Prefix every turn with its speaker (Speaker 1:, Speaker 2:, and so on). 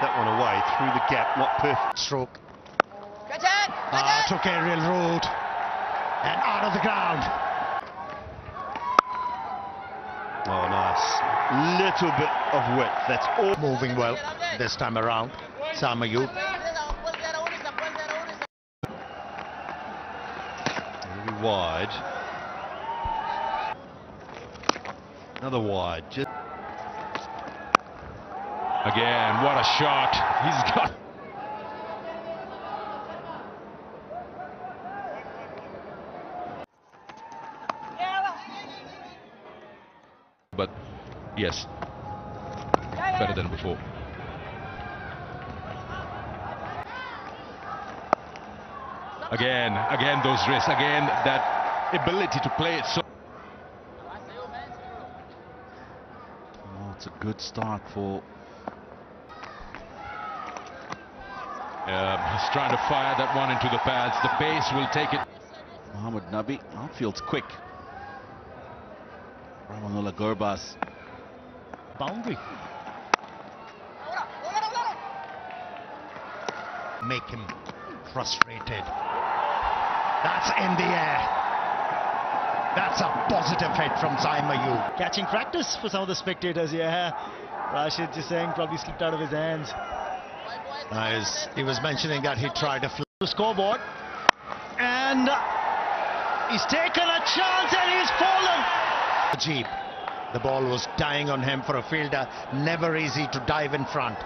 Speaker 1: that one away through the gap, not perfect.
Speaker 2: Stroke.
Speaker 3: Catch it! Catch
Speaker 2: Ah,
Speaker 3: it!
Speaker 2: took aerial road. And out of the ground.
Speaker 1: Oh, nice. Little bit of width, that's all.
Speaker 2: Moving well this time around. Saim Ayub.
Speaker 1: Maybe wide. Another wide. Just
Speaker 4: Again, what a shot. He's got. But yes, better than before. Again, again, those risks, again, that ability to play it so.
Speaker 5: It's a good start for
Speaker 4: Um, he's trying to fire that one into the pads. The pace will take it.
Speaker 5: Mohammad Nabi. Outfield's quick. Rahmanullah Gurbaz.
Speaker 2: Boundary. Make him frustrated. That's in the air. That's a positive hit from Saim Ayub.
Speaker 6: catching practice for some of the spectators here. Rashid just saying probably slipped out of his hands.
Speaker 2: As he was mentioning that he tried to flip
Speaker 6: The scoreboard. And he's taken a chance and he's fallen.
Speaker 2: Jeep. The ball was dying on him for a fielder. Never easy to dive in front.